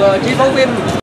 của chi phóng viên.